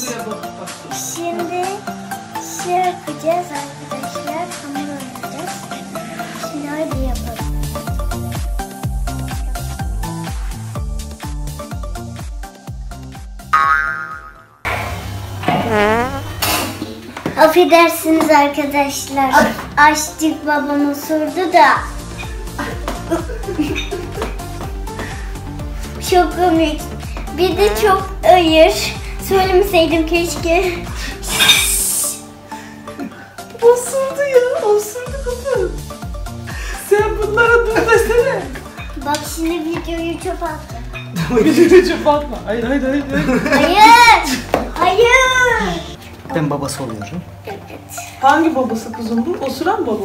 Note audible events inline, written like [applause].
Şimdi şey yapacağız arkadaşlar. Hamur oynayacağız. Şimdi hadi yapalım. Affedersiniz arkadaşlar. Açtık babamı sordu da. çok komik. Bir de çok ayır. Söylemeseydim keşke. Osurdu ya. Osurdu kızım. Sen bunlara dur desene. Bak şimdi videoyu çöp attım. [laughs] Videoyu çöp atma. Hayır hayır hayır. hayır. Hayır. Hayır. Ben babası oluyorum. Evet. Hangi babası kızım bu? Osuran baba.